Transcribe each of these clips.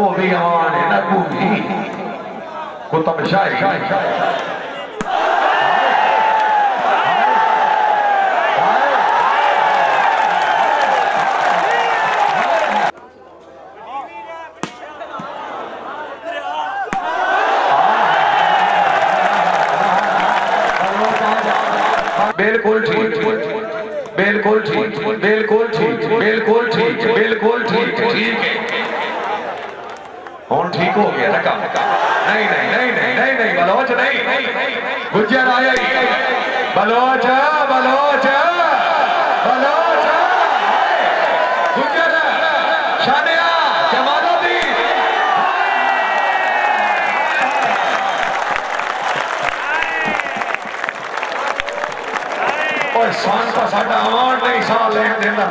Oh, on, and that movie. Put up a shy, shy, shy. है नका नहीं नहीं नहीं नहीं नहीं नहीं बलोच नहीं गुज्जर आया बलोच बलोच बलोच गुज्जर शानिया जमालुद्दी और शान का साडा अवार्ड नहीं सा लेन देना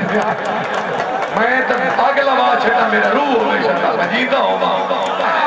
मैं तो अगला वाद छेड़ा मेरा रूह हो गई सदा मजीदा होगा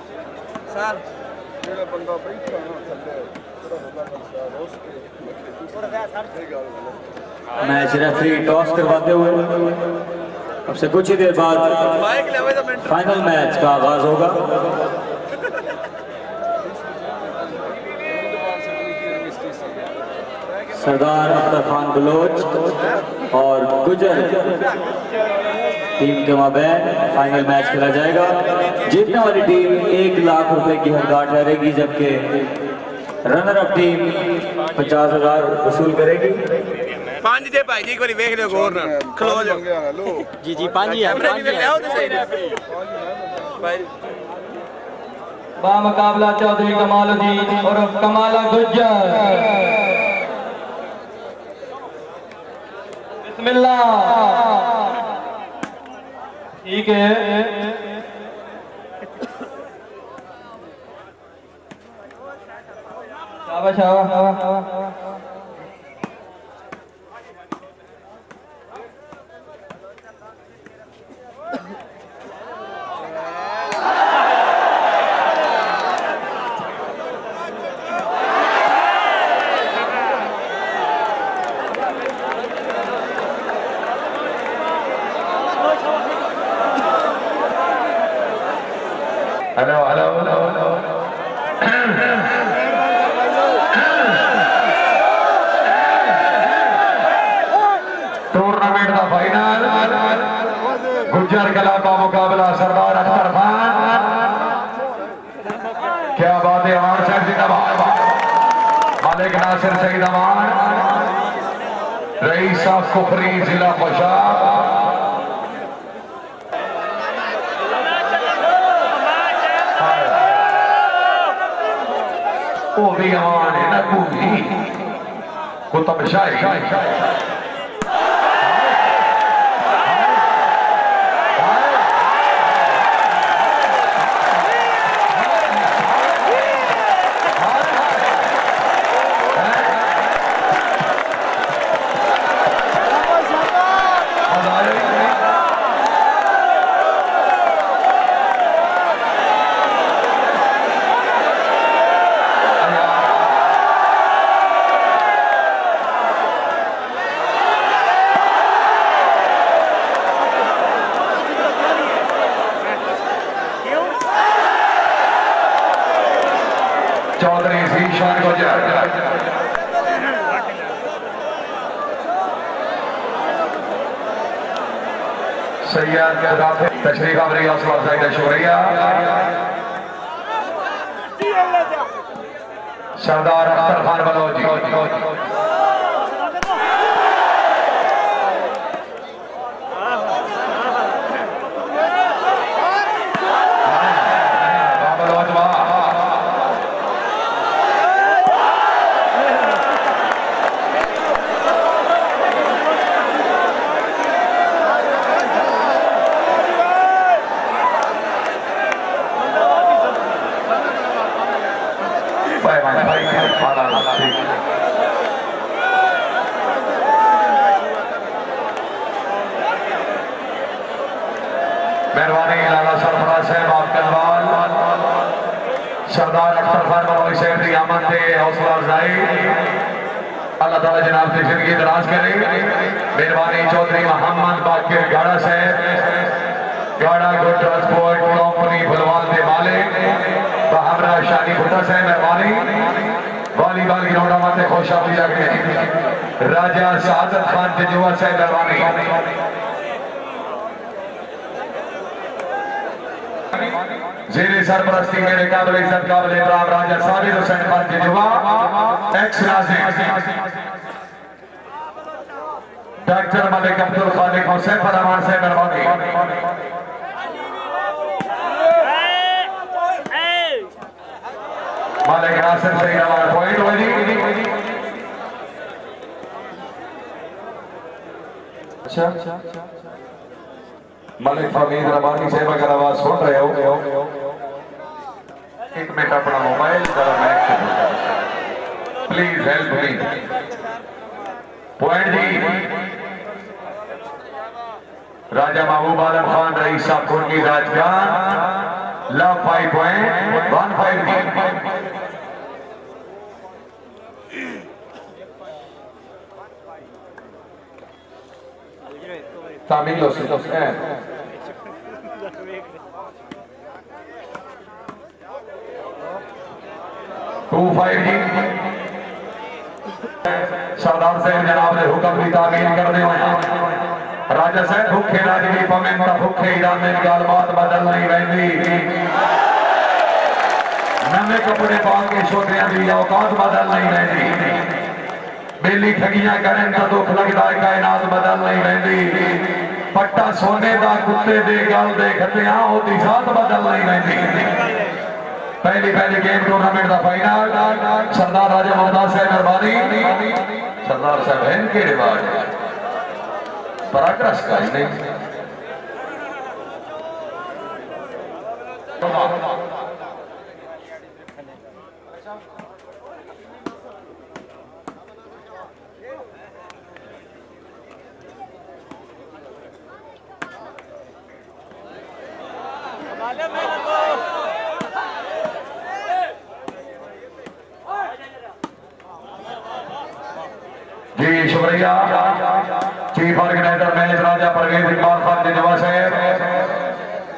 सर ਜਿਹੜਾ ਬੰਦਾ ਬੈਠਾ ਨਾ ਥੱਲੇ ਥੋੜਾ ਹੁੰਦਾ ਬੰਦਾ ਰੋਸ ਕੇ ਲੱਗੇ ਤੂੰ ਸਹੀ ਗੱਲ ਹੈ मैच रेफरी टॉस करवाते हुए अब से कुछ ही देर बाद माइक ले तो मिनट फाइनल मैच का आगाज होगा सरदार अख्तर खान बलोच और गुजर टीम के माबेन फाइनल मैच खेला जाएगा। जीतने वाली टीम एक लाख रुपए की हरगाट ठहरेगी जबकि रनर अप टीम पचास हज़ार वसूल करेगी। पाँच दे भाई जी एक बार देख लो। जी जी पाँच ही है भाई। चौधरी कमालुद्दीन और कमाला गुज्जर। बिस्मिल्लाह। ठीक है। शाबाश शाबाश। शाबाश hello hello hello hello tournament का फाइनल गुजर कला का मुकाबला सरदार अख्तर खान क्या बात है अमान शेख जिंदाबाद मालिक नासिर सईद अमान। रईस साहब कुफरी, जिला पशाब वो भी अमान है ना भी। कुतब शाही। तशरीफ़ आवरी हौसला अफजाई का शुक्रिया सरदार अख्तर खान बलोच वाह है भाई हालात ठीक है मेहरबानी लाला सरफराज साहब आपके नवाज़ सरदार अख्तर खान मनोई साहब की आमद से हौसला अफजाई अल्लाह ताला जनाब की ज़िंदगी दराज करे मेहरबानी चौधरी मोहम्मद बाकिर गाड़ा साहब गाड़ा गुड ट्रांसपोर्ट कंपनी भलवाल के मालिक हमरा शादी भुट्टा साहब मेहरबानी वॉलीबॉल ग्राउंड माते खुश आमदी रखे राजा शहादत खान जजुआ साहब मेहरबानी जेरे सरपरस्ती मेरे काबिल इज़्ज़त काबिल इकराम राजा साबिर हुसैन खान जुवा एक्स नाजिक डॉक्टर मलिक अब्दुल खालिक हुसैन पर अमान से मेहरबानी मालिक नासिर से हमारा पॉइंट हो जी अच्छा। मलिक फमीद रबानी से अगर आवाज़ सुन रहे हो। एक मिनट अपना मोबाइल, जरा मैं प्लीज़ हेल्प मी। पॉइंट जी। राजा महबूब आलम खान, रईस साहब Kurmi Rajgan. Love five point, one five की También los los eh. Two सरदार साहब जनाब ने हुक्म की तामील कर दे राजा साहब, भुखे राजवी पमें तो भुखे इरादे गाल बात बदल नहीं रहती नवे कपड़े पा के छोटिया की औकात बदल नहीं रहती बेली ठगियाँ करें तो दुख लगता है, कायनात बदल नहीं रहती पट्टा सोने का कुत्ते गल देखते हाँ वो जात बदल नहीं रही पहली पहली गेम टूर्नामेंट का फाइनल सरदार राजा मुमताज़ साहब मेहरबानी सरदार साहब है के रिवाज पराक्रस का ही नहीं जी शुक्रिया। Chief organiser manage Raja Parvez Iqbal Khan जिजवा साहब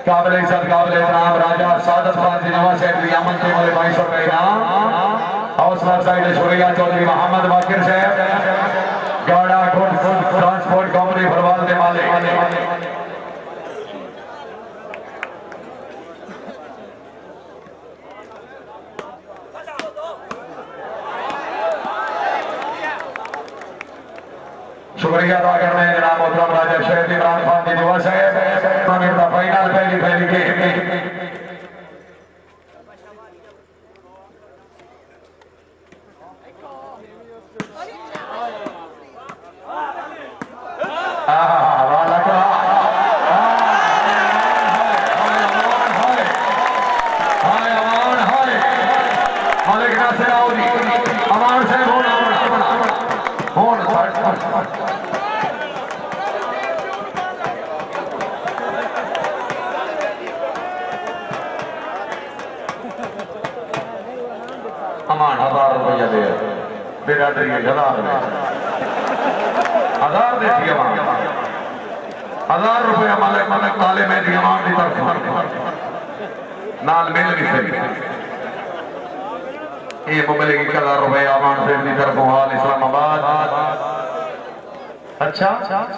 काबिल सर, काबिल इनाम राजा सादत खान जिजवा साहब की आमद के वाले बाईस सौ का इनाम हौसला अफजाई शुक्रिया, चौधरी मोहम्मद वाकिर साहब। गाड़ा ट्रांसपोर्ट कंपनी भरवाल के मालिक। शुक्रिया अदा करने जनाब मोहतरम राजा शहर इमरान खान जी दिवस है टूर्नामेंट का फाइनल पहली पहली गेम आहा, वाह लगा। हाय, अमान, हाय। मालिक नासिर आओ जी। अमान साहब होन, अमान, अमान, होन, होन, होन, होन। अमान हज़ार रुपया दे मेरा डरिए हज़ार दे हज़ार देती अमान हज़ार रुपया मालिक मालिक ताले में दी अमान की तरफ़ नाल मिल भी सही ये मुमले की हज़ार रुपया अमान से की तरफ़ हाल इस्लामाबाद अच्छा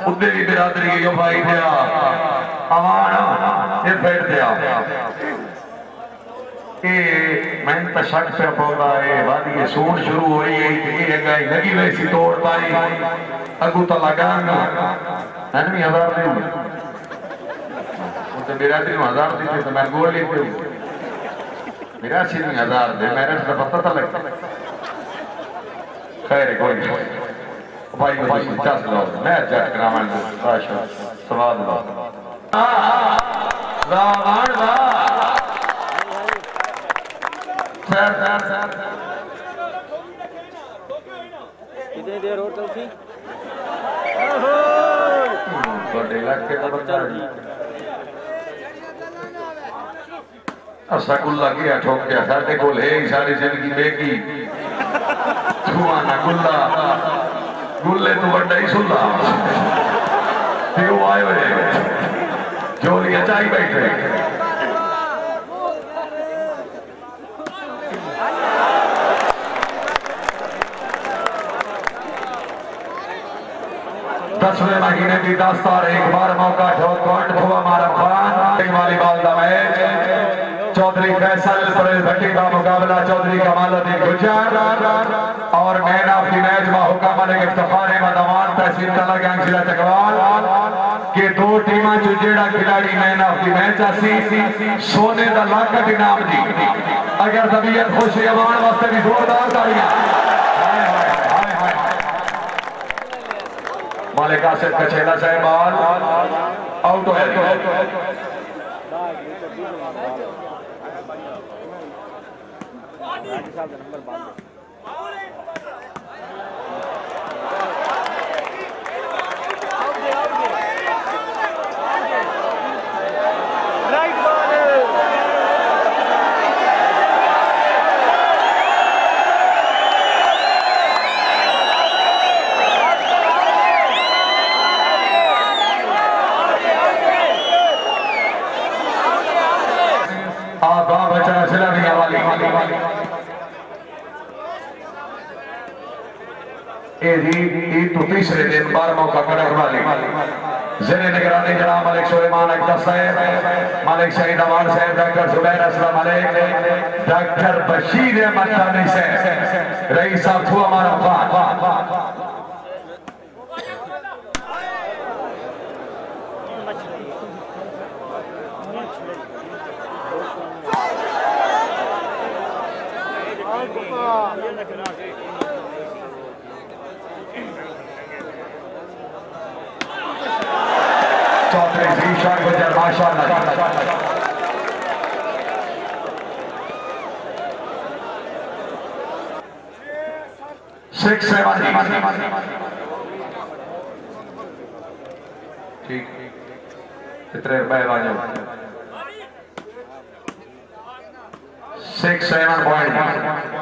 उदे की बिरादरी की भाई दिया? आवान ये फेर दिया। ये मैं तो शक पे पौधा है बाद ये सूट शुरू हो रही है ये जगह लगी वैसी तोड़ पाई। अगू तो लगाना है नहीं हज़ार नहीं तो बिरादरी हज़ार दी थी तो मैं गोल लेते हूँ मेरा सीन हज़ार दे मेरे से तो पता था लगता खैर, कोई नहीं। भाई भाई चल लो मैं जट रावण का प्रकाश सवाल लो रावण दा सर सर सर कितने देर हो चलती ओहो बड़े लगते तो बच्चा जी ठोकिया सा ज़िंदगी बेगी ना कुल्ला ਗੁੱਲਾ ਗੁੱਲੇ ਤੋਂ ਵੱਡਾ ਹੀ ਸੁੱਲਾ ਤੇ ਉਹ ਆਏ ਹੋਏ ਜੋਲੀਆਂ ਚਾਈ ਬੈਠੇ दसवें महीने की दस तारीख बार मौका ठोक ठुआ मारा खान वाली बाल का मैच चौधरी फैसल परेश भट्टी का मुकाबला चौधरी कमालुद्दीन गुजर और मैन ऑफ़ द मैच माहुका मलिक इफ्तार मदवान तहसील तला गैंग जिला चकवाल, के दो टीम चो जेड़ा खिलाड़ी मैन ऑफ़ द मैच आसी सोने का लाखत इनाम जी। अगर तबीयत खुश अवान वास्ते भी जोरदार तालियाँ। हाय हाय हाय हाय मालिक आसिफ कछेला साहब आउट हो। आगा तो तीसरे दिन बारहों का कड़क वाली। ज़िले निगरानी जनाब मलिक सुलेमान अख्तर साहब, मलिक शहीद अमान साहब, डॉक्टर जुबैर असलम मलिक, डॉक्टर बशीर अहमद साहब, रईस साहब थुआ मारा खान चौधरी जीशान गुजर माशाल्लाह सिक्स सेवन ठीक। इतने रुपए बाजू। सिक्स सेवन पॉइंट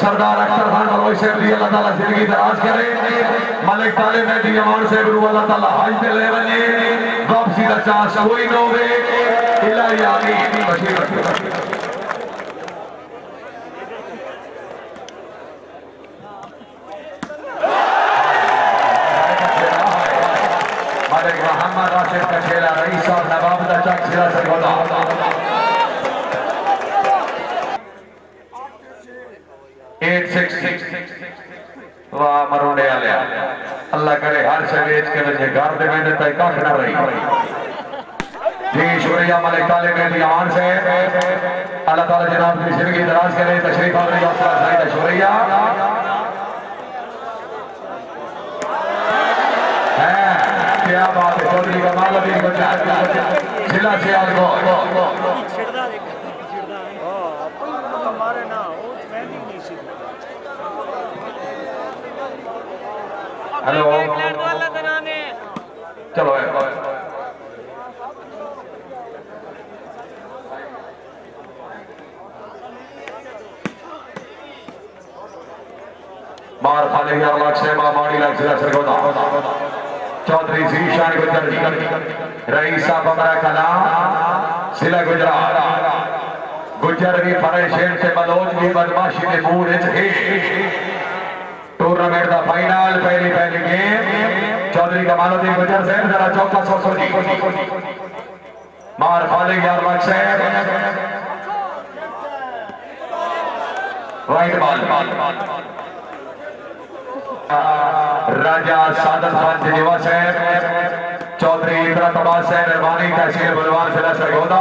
सरदार अख्तर खान बलोच साहब दी अल्लाह ताला ज़िंदगी दराज करे। मलिक ताले मेहदी अमान साहब रू अल्लाह ताला हज ते ले वने वापसी दा चांस कोई न होवे। इलाही आमीन। बशीर बशीर मलिक मोहम्मद राशिद का खेला रईस और नवाब दा चक सिरा से गोला एट सिक्स सिक्स वाह मरोड़े आलिया अल्लाह बेच के वजे घर दे मैंने तय कख ना रही। जी, शुक्रिया मलिक ताले में दी आमान से। अल्लाह ताला जनाब की ज़िंदगी दराज करे, तशरीफ़ आ रही हौसला अफजाई का शुक्रिया। क्या बात है, चौधरी कमाल अभी जिला से मैं सीख हेलो। चलो खाने की आवाज़ से माँ माड़ी लाग जिला सरगोदा। चौधरी जीशान गुजर रईसा बमरा कला जिला गुजरात। गुजर भी फरेशेन से बलोच भी बदमाशी के मूड टूर्नामेंट का फाइनल पहली पहली गेम चौधरी का कमालुद्दीन गुजर से जरा चौका सौ सौ मार की आवाज़ से राइट बॉल राजा सादत खान जी निवास है चौधरी इंद्रा तबास है निर्माणी तहसील बलवान, जिला सरगोदा।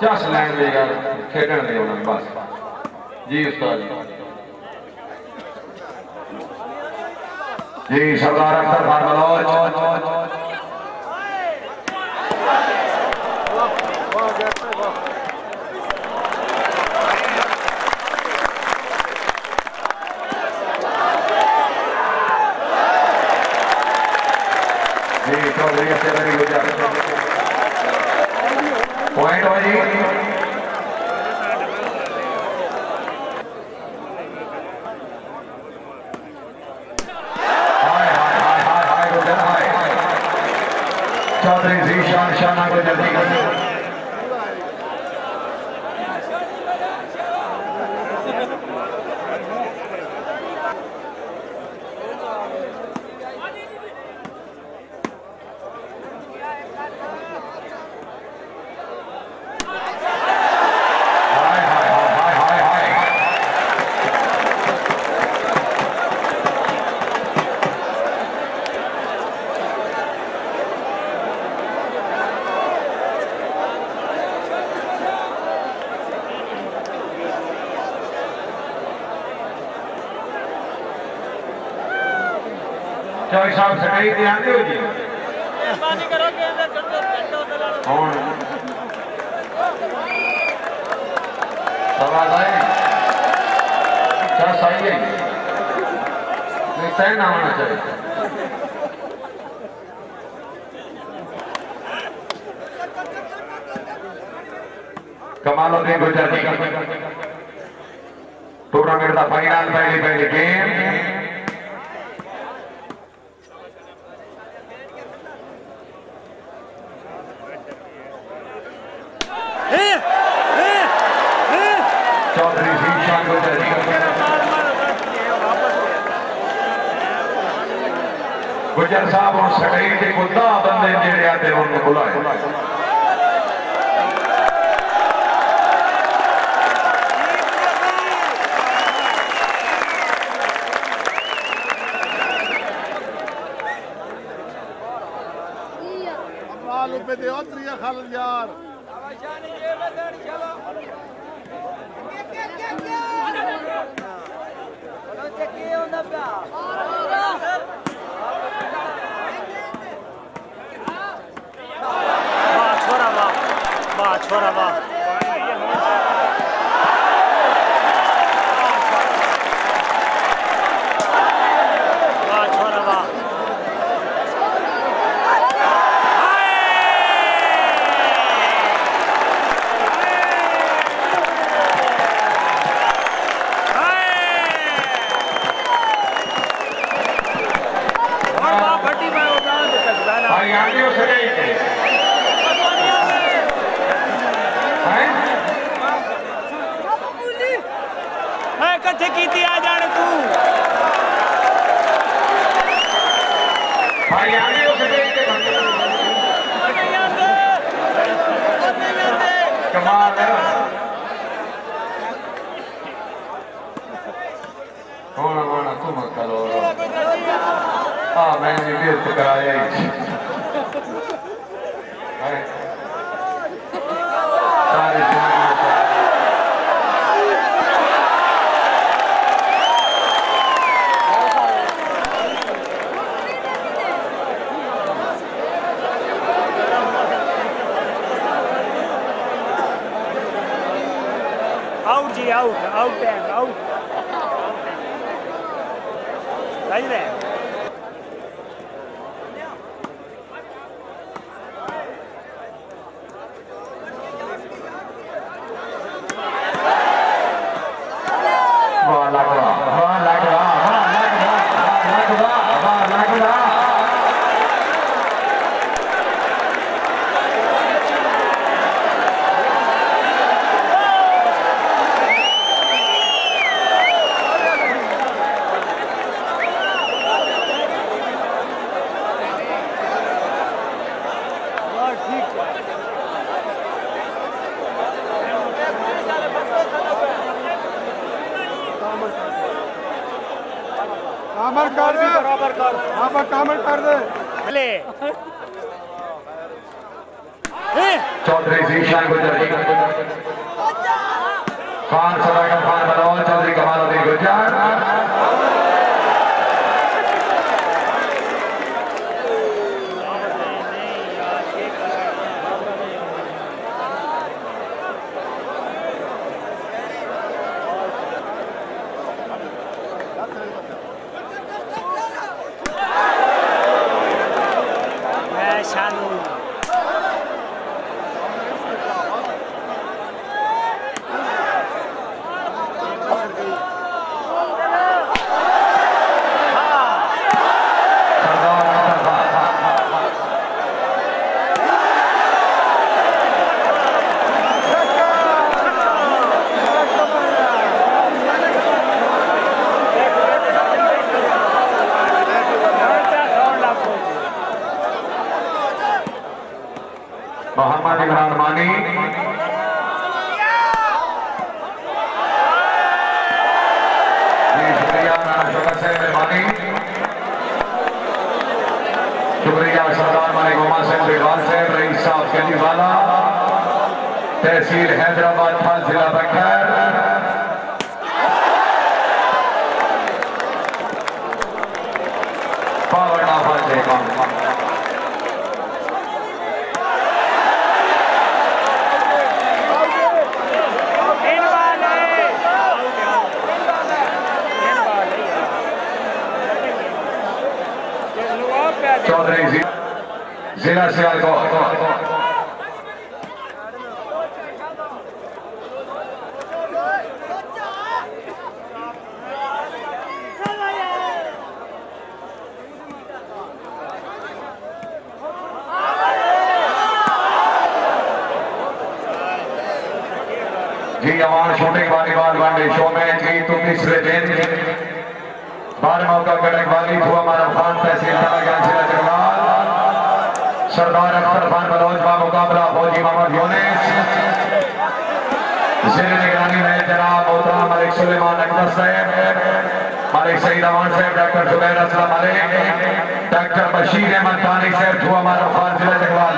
चस लैन दे खेडण दे बस जी उस्ताद जी सरदार अख्तर साइड वाली चौधरी जी शान शाना को जल्दी कर चौक साहब सटाई ते आंदे हो जी मेहरबानी करो के अंदर कर चलो टंडो दलाल कौन? है? तय ना होना चाहिए। टूर्नामेंट का फाइनल पहली पहली गेम सड़ाई के गुदा बंदे जेड़े आते उन्हें बुलाए। வருது अमरीका सरदार मानिक उमा सिंह बेगवाल साहब रही साहब गलीवाला तहसील हैदराबाद था, जिला बखर पावर नाफा जय जिला Sialkot ji Aman shooting volleyball show में। जी तो तीसरे दिन बारहवा का कड़क वाली, हुआ हमारा खान तहसील जिला सरदार अख्तर खान बलोच का मुकाबला फौजी मोहम्मद यूनिस। जेर निगरानी में जनाब मोहतरम मलिक सुलेमान अकबर साहब, मलिक सईद अमान साहब, डॉक्टर जुबैर असलम मलिक, डॉक्टर बशीर अहमद खानी साहब हुआ हमारा खान, जिला जगवाल।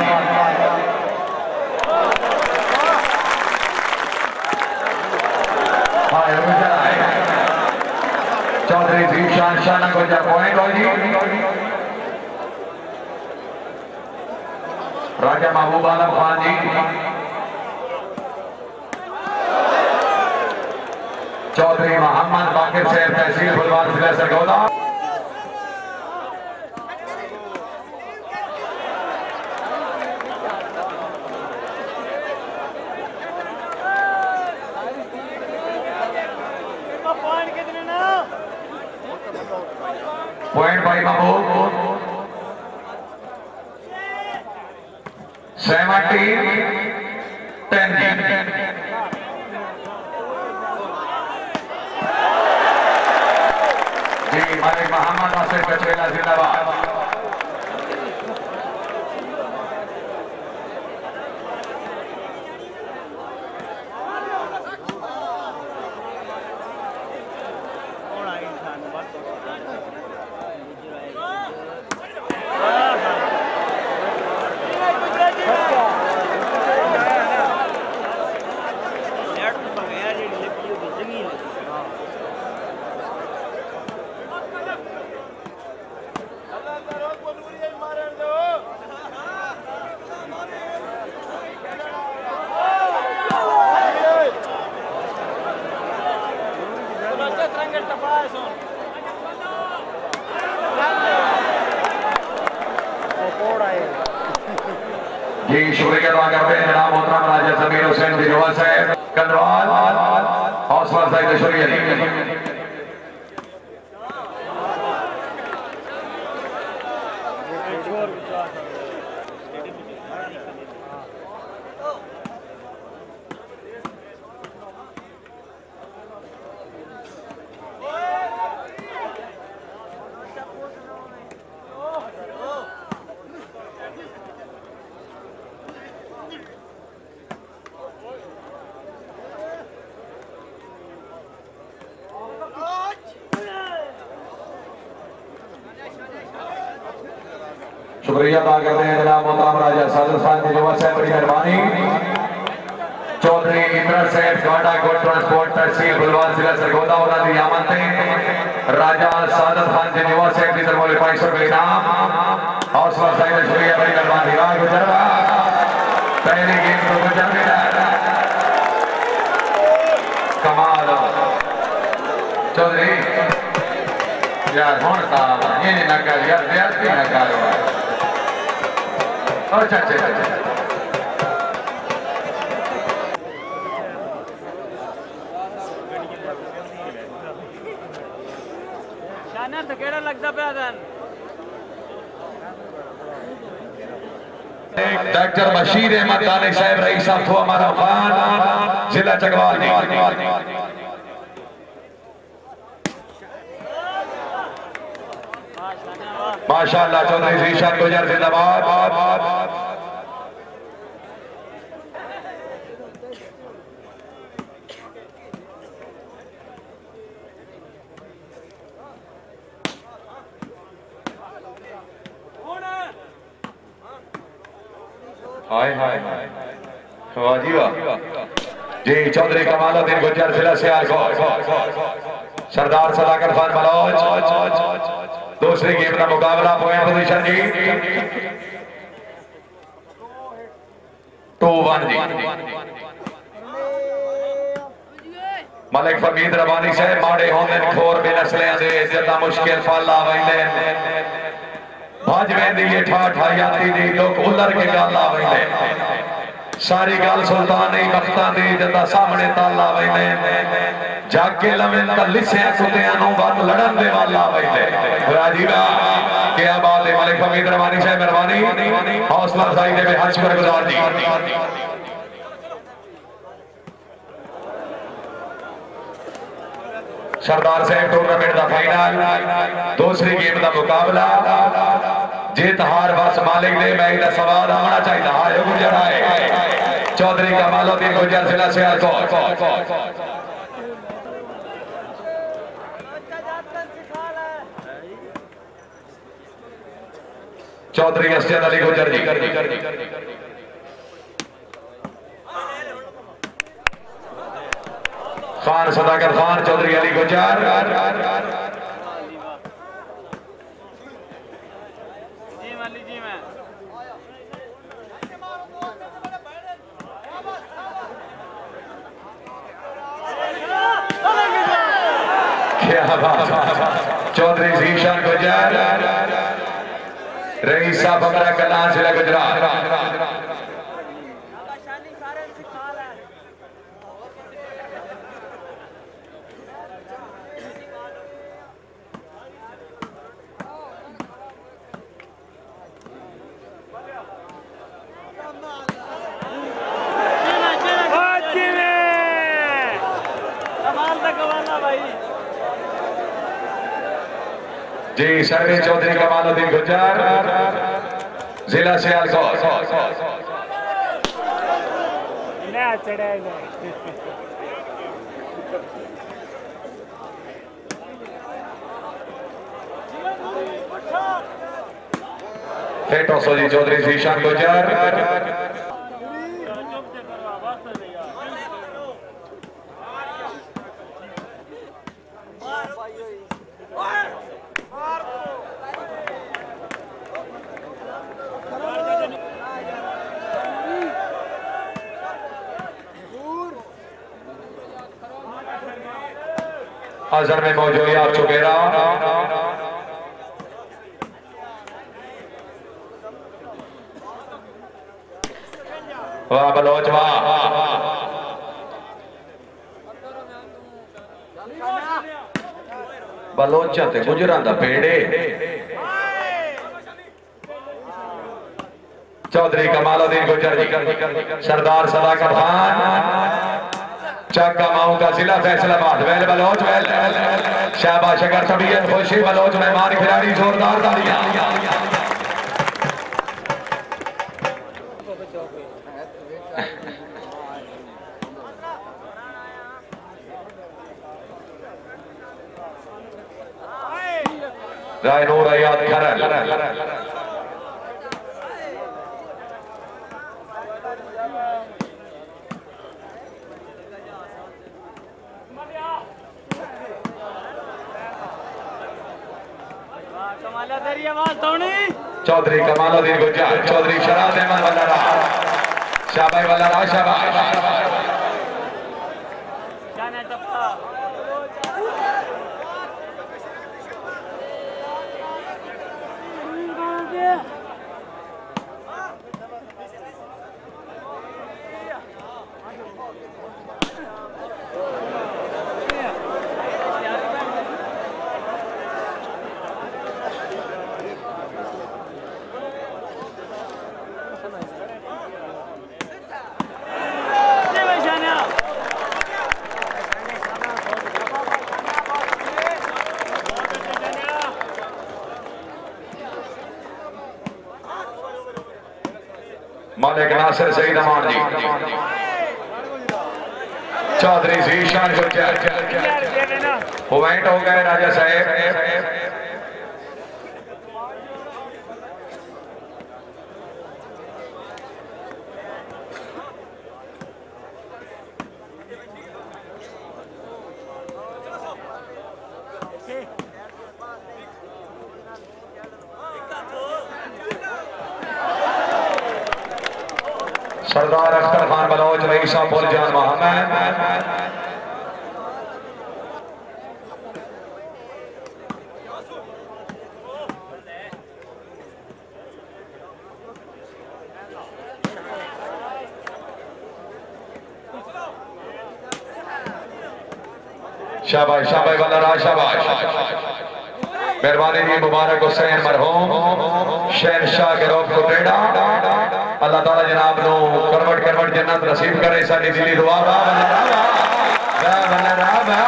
चौधरी जीशान शाह गुजर पॉइंट हो जी। राजा महबूब आलम खान जी। चौधरी मोहम्मद बाकिर शहर तहसील बुलवान जिला सरगोदा। शुक्रिया अदा करते हैं जनाब मोहतरम राजा साधु साहब की युवा साहब बड़ी मेहरबानी। चौधरी इंद्र सैफ गांडा को ट्रांसपोर्ट तहसील बुलवान जिला सरगोदा और आदि आमंत्रित राजा साधु साहब जी युवा साहब की तरफ़ से सौ का इनाम। और सर साहब साहिब शुक्रिया, बड़ी मेहरबानी। राज गुजर पहले गेम को गुजर कमाल। चौधरी, यार हूँ साहब ये नहीं ना कर यार, व्यर्थ ही ना करो अच्छा अच्छा शानर तो केड़ा लगदा पिया दन डॉक्टर बशीर अहमद दानिक साहब रईस साहब तो हमारा खान जिला चकवाल माशाल्लाह चौधरी जीशान गुजर जिंदाबाद। हाय हाय जी चौधरी कमालुद्दीन गुज्जर, जिला सियालकोट। सरदार सदाकर खान बलौज दूसरी गेम का मुकाबला पॉइंट पोजीशन जी। टू वन जी। मलिक फमीद रबानी साहब, माड़े होंदे खोर बेनसलियाँ दे जदा मुश्किल फल आवेंदे भज वेंदी ये ठा ठा याती दी लोग उलर के गल आवेंदे सारी गल सुल्तान ही वक्तां दी जदा सामने ताल आवेंदे जाग के लवें ता लिसिया कुत्तियाँ नु वत लड़न दे वाल आवेंदे राजीवा क्या बात है मलिक फमीद रबानी साहब, मेहरबानी। हौसला अफजाई दे हज पर गुजार जी। सरदार साहब टूर्नामेंट का फाइनल दूसरी गेम का मुकाबला। जीत हार बस मालिक ने मैच का सवाल आना चाहिए हार गुजर आए चौधरी कमालुद्दीन गुजर जिला सियालकोट। चौधरी असजद अली गुजर जी। खान सदाकर खान चौधरी अली गुजर। चौधरी जीशान गुजर। रईसा बमरा जिला गुजरात जी में कमाल का कमाना भाई सर्वे चौधरी कमालुद्दीन गुजर। जिला सियालकोट है सोजी चौधरी जीशान गुजर। अजहर में मौजूद आप चुकेरा वाह, बलोच वाह। बलोचा ते गुजरां दा पेड़े। चौधरी कमाल कमालुद्दीन गुजर जी, सरदार सदाकत खान। चाका माऊ का जिला फैसलाबाद। वेल बलोच, वेल। शाबाश अगर तबीयत खुशी बलोच, मेहमान खिलाड़ी, जोरदार तालियाँ। राय नूर अयाद खरल कमाला तेरी आवाज़ धोनी चौधरी कमालुद्दीन गुजर चौधरी शराब अहमद वल्लारा शाबाश वल्लारा शाबाश जाने टप्पा जी भाई जाने मालिक नासिर सईद अमान जी। चौधरी जीशान शान पॉइंट हो गए राजा साहेब सरदार अख्तर खान बलोच रईसा पुल जान मोहम्मद शाबाश शाबाश, वाला राज, शाबाश। मेहरबानी जी, मुबारक हुसैन मरहूम। शहनशाह के रोब को टेढ़ा। अल्लाह ताला जनाब नो करवट करवट जन्नत नसीब करे साडी दिली दुआ वा वा वा वा वा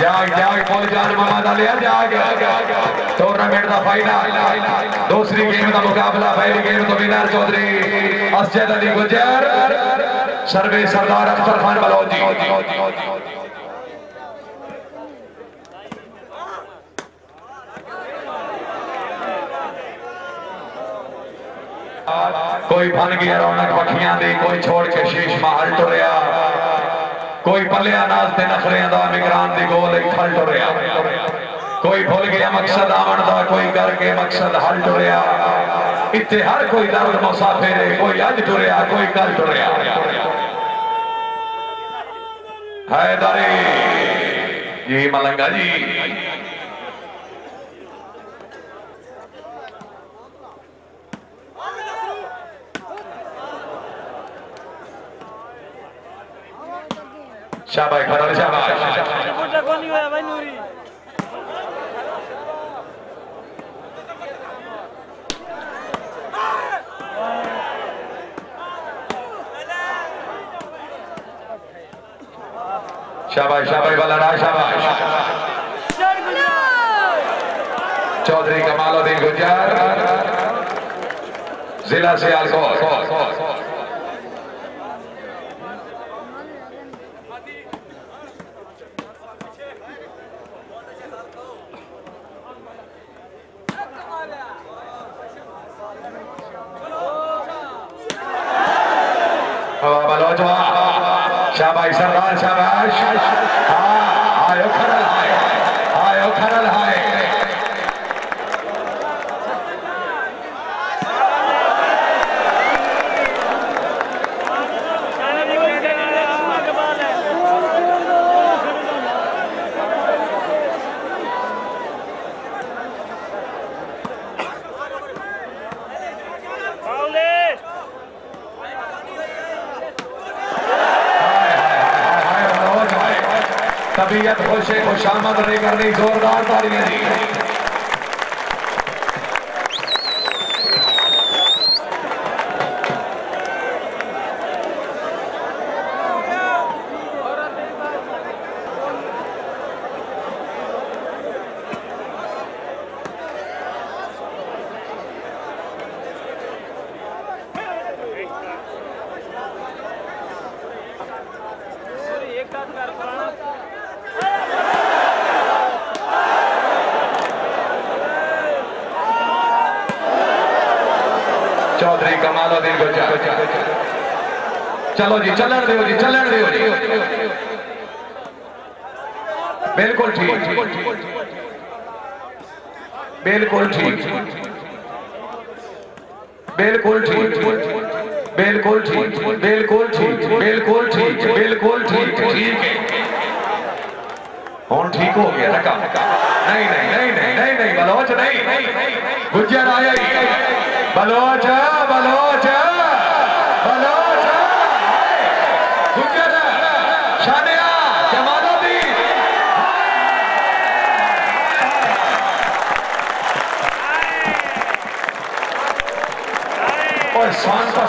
जाग जाग बोल जान, मामा दा लिया जाग। टूर्नामेंट दा फाइनल दूसरी गेम दा मुकाबला, पहली गेम तो विनर चौधरी असजद अली गुजर सर्वे सरदार अख्तर खान बलौजी। कोई बन गया, रौनक पखियाँ दी, कोई छोड़ के शीश महल टुरिया कोई पलिया नाज ते नखरियाँ दा मिगरान दी गोल थल टुरिया कोई भूल गया मकसद आवन दा, कोई करके मकसद हल टुरिया इत्ते हर कोई दर्द मुसाफिर है, कोई अज टुरिया कोई कल टुरिया हैदरी जी मलंगा जी। शाबाश खड़ा शाबाश शाबाश शाबाश वाला राज शाबाश चौधरी कमालुद्दीन गुजर जिला सियालकोट हवा बलोच वाह शाबाश सरदार शाबाश हाँ आयो खरल हाय आयो खरल हाय हाय बलोच हाय तबीयत नहीं करनी जोरदार तालियाँ एक साथ कर पुराना चौधरी कमालुद्दीन गुजर चलो जी चलन दो जी चलन दो बिल्कुल ठीक। बिल्कुल ठीक। बिल्कुल ठीक। बिल्कुल ठीक। बिल्कुल ठीक। बिल्कुल ठीक। बिल्कुल ठीक। ठीक कौन ठीक हो गया? ना काम नहीं नहीं नहीं नहीं नहीं नहीं, बलोच नहीं। गुजर आया बलोच बलोच बलोच।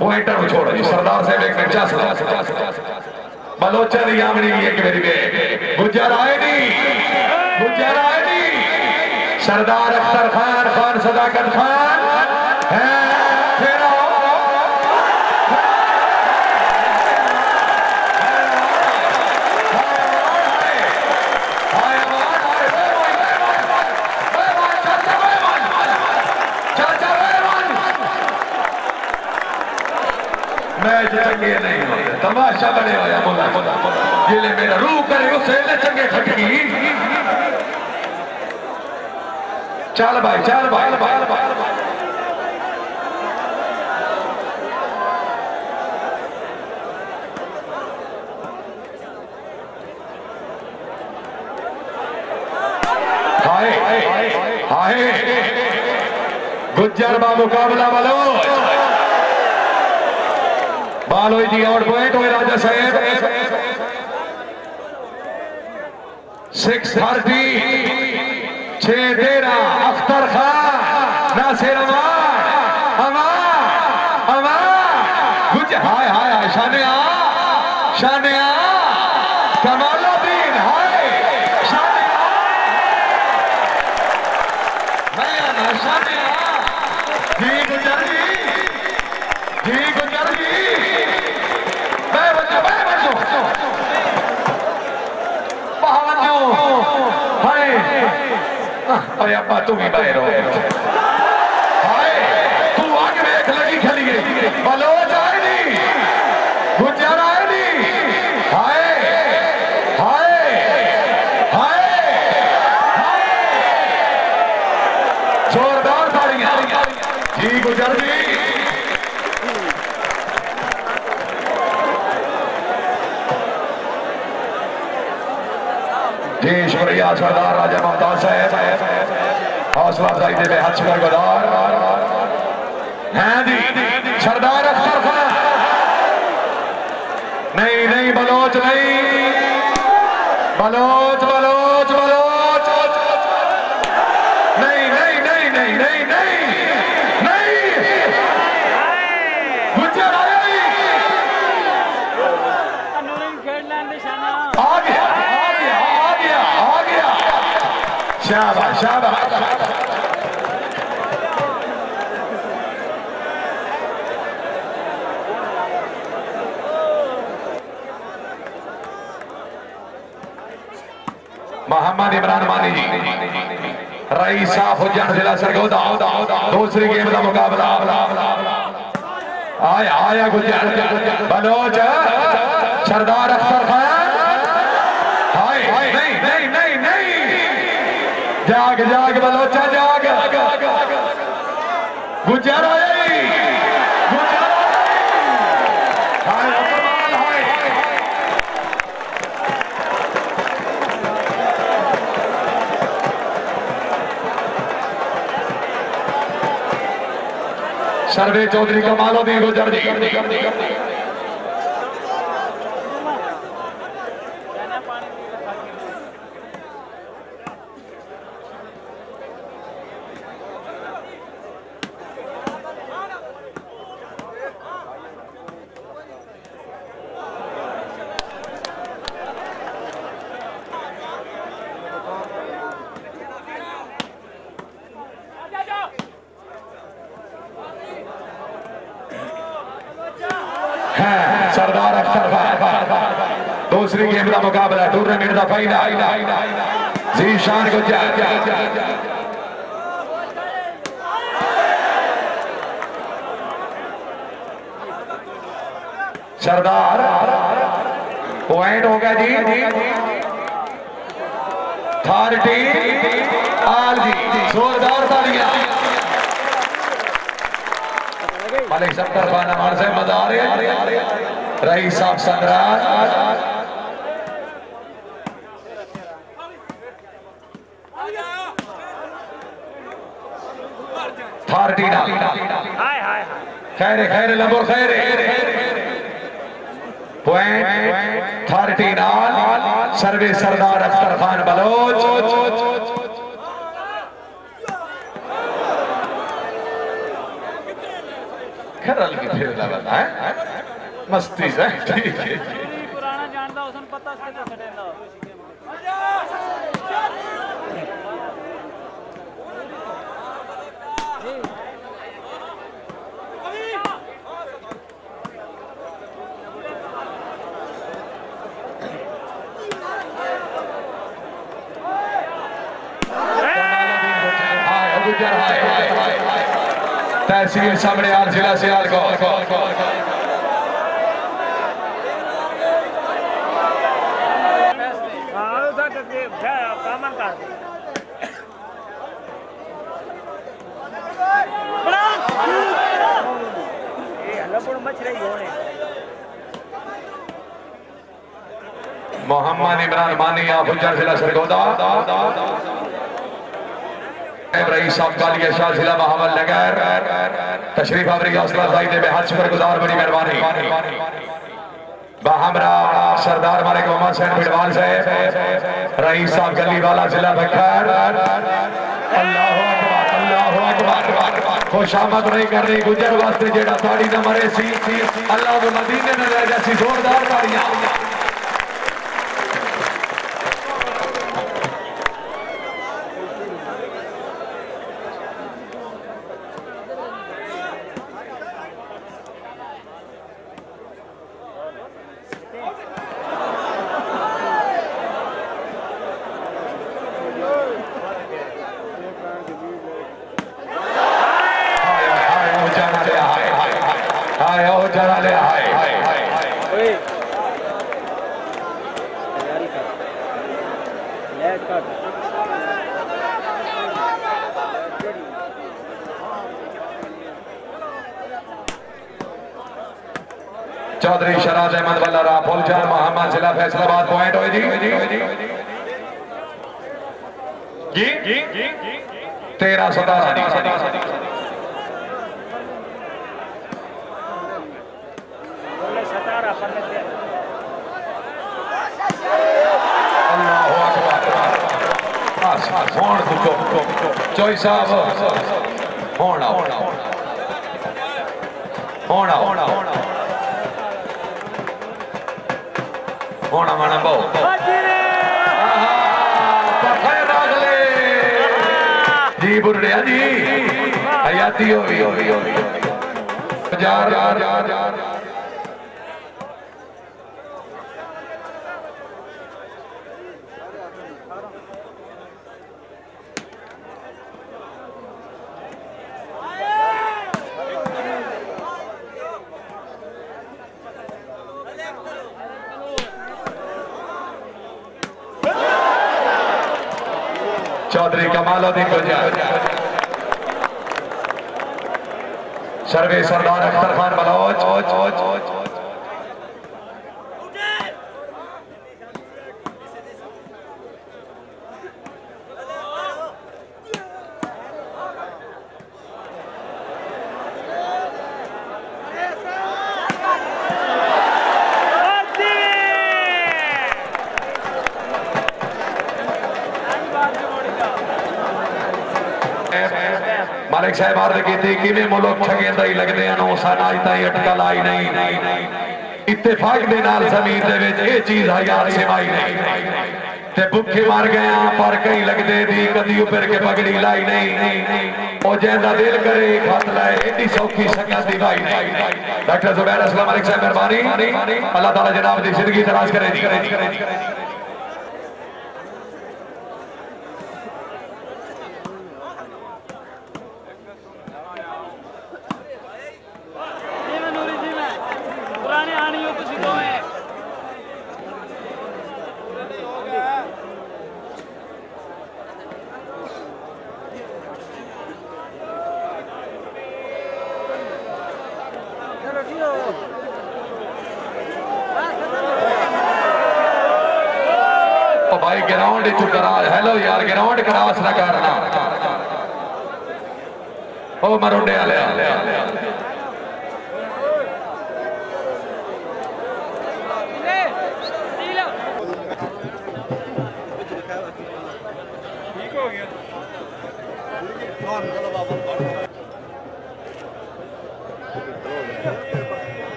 पॉइंटर छोड़ जी सरदार साहब एक मिनट सरदार बलोचा दी आमनी, एक मेरी गुजर आए नी। गुजर आए नी। सरदार अख्तर खान खान सदाकत खान। है। चंगे नहीं होते तमाशा बने होया बोला बोला बोला। ज़िले मेरा रूह करे उसे चंगे खटकी चल भाई चल भाई भाई, हाय हाय गुज्जर बा मुकाबला बलोच बालोई जी आउट पॉइंट हुए राजा साहेब। सिक्स थर्टी छह तेरह, अख्तर खान नासिर अमान अमान अमान। कुछ हाय हाय हाय, शाने आ शाने आ कमालुद्दीन हाय शाने आ मैं आना शाने आ जी गुजर जी जी गुजर जी मैं बच्चों मैं बच्चों पहाड़ों हाय अरे अब्बा तू भी बाहर हाय तू आगे देख लगी खली बलोच आए नहीं गुजर आए नहीं हाय हाय हाय जोरदार तालियाँ। जी गुजर जी। जी शुक्रिया सरदार राजा मुमताज़ साहब। हौसला अफजाई दे हाथ शुक्र गुजार हैं जी, सरदार अख्तर खान नहीं नहीं, बलोच नहीं। बलोच बलोच बलोच। नहीं नहीं नहीं नहीं नहीं नहीं। नहीं। गुजर आया ही। खेड लैंड निशाना आ गया आ गया आ गया आ गया शाबाश शाबाश मोहम्मद इमरान मानी जी। रईस साफ़ उज्जैन जिला सरगोदा दूसरी गेम का मुकाबला। आया आया गुजर बलोच सरदार अख्तर खान। हाय, नहीं नहीं नहीं नहीं। जाग जाग बलोचा जाग। गुजर आया सर्वे चौधरी कमालो दी गुजर जी है सरदार अख्तर खान दूसरी गेम का मुकाबला टूर्नामेंट का फाइनल जीशान गुजर सरदार। पॉइंट हो गया जी। थर्टी आल जी। जोरदार तालियाँ। मलिक सत्तर खान अमान से मदार रईस साहब संगराज थर्टी हाय हाय हाय। खैर खैर लंबोर खैर। पॉइंट थर्टी नाल सर्वे सरदार अख्तर खान बलोच। खरल की फिर लगा है? मस्ती से। ठीक है तहसील सामने आर जिला मच रही होने मोहम्मद इमरान मानी गुजर जिला सरगोदा रईस साहब कालिया शाह जिला महावल नगर। तशरीफ़ आवरी हौसला अफजाई दे हज पर गुजार बड़ी मेहरबानी। हमरा सरदार मालिक मोहम्मद सैन बिडवाल साहब, रईस साहब गली वाला जिला अकबर खुशामद नहीं कर गुजर वास्ते जेड़ा ताड़ी न मरे सी। अल्लाह मदीने न जैसी जोरदार ताड़ियाँ हाय हाय ओ जाना ले हाय हाय हाय ओ जाना ले हाय हाय हाय तैयारी कर लेट कर चौधरी शराज अहमद वल्लारा फुलजान मोहम्मद जिला फैसलाबाद पॉइंट होए जी जी तेरह सतारह बोले सतारा पन्ने पे अल्लाहु अकबर बस होण दुको चोई साहब होण आओ होण आओ होण मण बो जी बुरड़िया जी हयाती होवी होवी होवी जार चौधरी कमालुद्दीन गुजर सर्वे सरदार अख्तर खान बलोच। ਮਾਲਕ ਸਾਹਿਬ ਅਰਜ਼ ਕੀਤੀ ਕਿਵੇਂ ਮੁਲਕ ਠਗੇਂਦਾ ਹੀ ਲੱਗਦੇ ਹਨ ਉਹ ਸਾਡਾ ਅਜ ਤਾਈਂ ਅਟਕਲ ਆਈ ਨਹੀਂ ਇਤਫਾਕ ਦੇ ਨਾਲ ਜ਼ਮੀਨ ਦੇ ਵਿੱਚ ਇਹ ਚੀਜ਼ ਹਯਾਤ ਸਿਵਾਈ ਨਹੀਂ ਤੇ ਭੁੱਖੇ ਮਰ ਗਏ ਆ ਪਰ ਕਈ ਲੱਗਦੇ ਦੀ ਕਦੀ ਉੱਪਰ ਕੇ ਪਗੜੀ ਲਾਈ ਨਹੀਂ ਉਹ ਜਿਹਦਾ ਦਿਲ ਕਰੇ ਖਤ ਲਾਏ ਇੰਨੀ ਸੌਖੀ ਸੰਗਤ ਦੀ ਭਾਈ ਨਹੀਂ ਡਾਕਟਰ ਜ਼ੁਬੈਰ ਅਸਲਮ ਮਲਿਕ ਸਾਹਿਬ ਮਿਹਰਬਾਨੀ ਅੱਲਾਹ ਤਾਲਾ ਜਨਾਬ ਦੀ ਜ਼ਿੰਦਗੀ ਦਰਾਜ਼ ਕਰੇ ਜੀ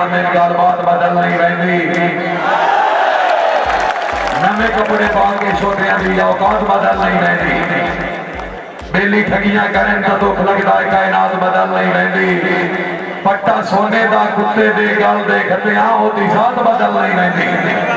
में गालबात बदल नहीं रहती नवे कपड़े पा के छोटियां दी औकात बदल नहीं रहती ਬੇਲੀ ਠਗੀਆਂ ਕਰਨ ਤਾਂ ਦੁੱਖ ਲੱਗਦਾ ਹੈ ਕਾਇਨਾਤ ਬਦਲ ਨਹੀਂ ਰਹਿੰਦੀ ਪੱਟਾ ਸੋਨੇ ਦਾ ਕੁੱਤੇ ਦੇ ਗਲ ਦੇ ਖੱਤਿਆਂ ਉਹਦੀ ਸਾਥ ਬਦਲ ਨਹੀਂ ਰਹਿੰਦੀ